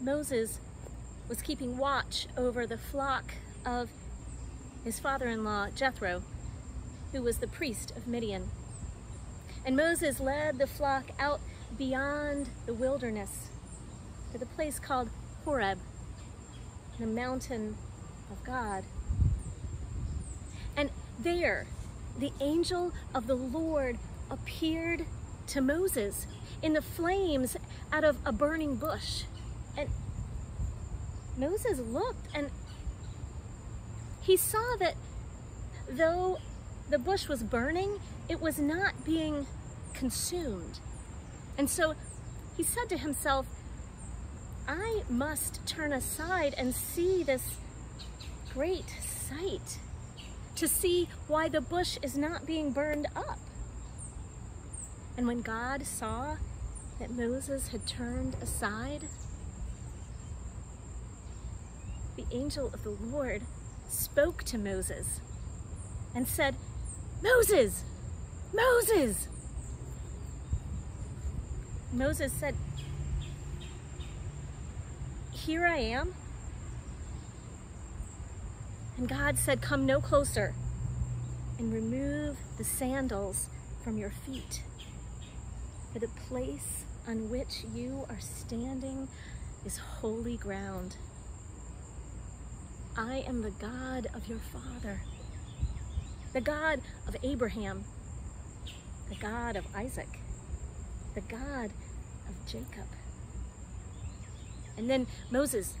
Moses was keeping watch over the flock of his father-in-law, Jethro, who was the priest of Midian. And Moses led the flock out beyond the wilderness to the place called Horeb, the mountain of God. And there, the angel of the Lord appeared to Moses in the flames out of a burning bush. And Moses looked and he saw that though the bush was burning, it was not being consumed. And so he said to himself, I must turn aside and see this great sight, to see why the bush is not being burned up. And when God saw that Moses had turned aside, the angel of the Lord spoke to Moses and said, Moses, Moses. Moses said, here I am. And God said, come no closer and remove the sandals from your feet. For the place on which you are standing is holy ground. I am the God of your father, the God of Abraham, the God of Isaac, the God of Jacob. And then Moses,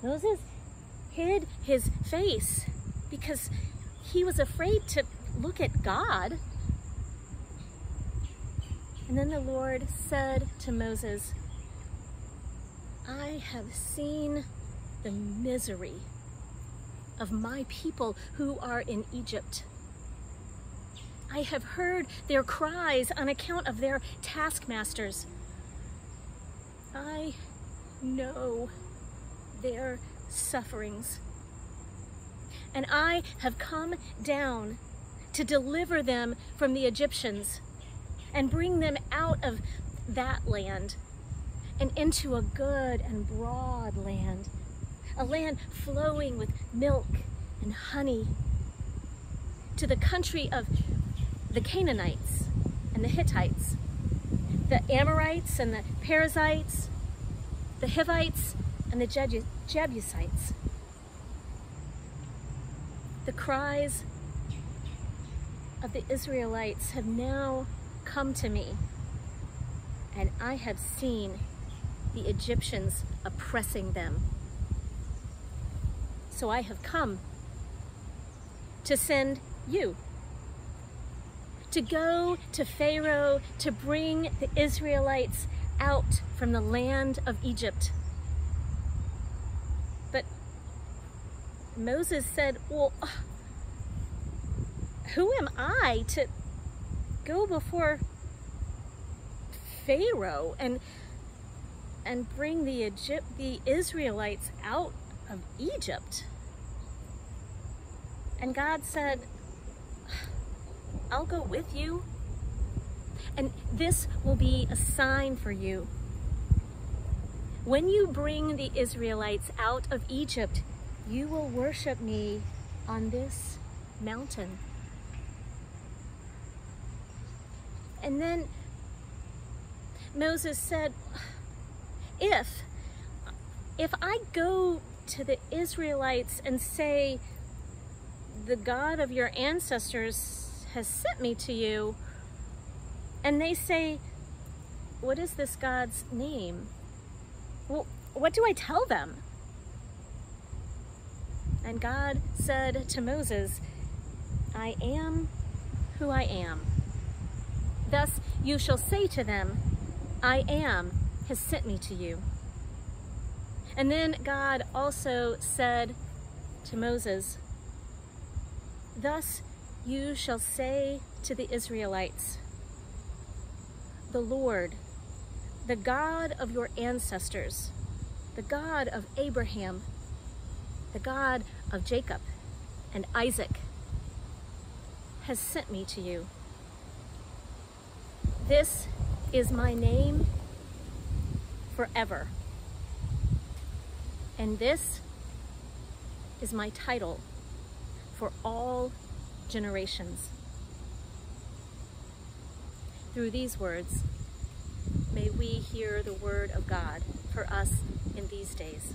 Moses hid his face because he was afraid to look at God. And then the Lord said to Moses, I have seen the misery of my people who are in Egypt. I have heard their cries on account of their taskmasters. I know their sufferings. And I have come down to deliver them from the Egyptians and bring them out of that land and into a good and broad land, a land flowing with milk and honey, to the country of the Canaanites and the Hittites, the Amorites and the Perizzites, the Hivites, and the Jebusites. The cries of the Israelites have now come to me, and I have seen the Egyptians oppressing them. So I have come to send you to go to Pharaoh to bring the Israelites out from the land of Egypt. But Moses said, well, who am I to go before Pharaoh and and bring the Egypt the Israelites out of Egypt? And God said, I'll go with you and this will be a sign for you. When you bring the Israelites out of Egypt, you will worship me on this mountain. And then Moses said, if, if I go to the Israelites and say, the God of your ancestors has sent me to you, and they say, what is this God's name? Well, what do I tell them? And God said to Moses, I am who I am. Thus you shall say to them, I am has sent me to you. And then God also said to Moses, Thus you shall say to the Israelites, the Lord, the God of your ancestors, the God of Abraham, the God of Jacob and Isaac, has sent me to you. This is my name forever, And this is my title for all generations. Through these words, may we hear the word of God for us in these days.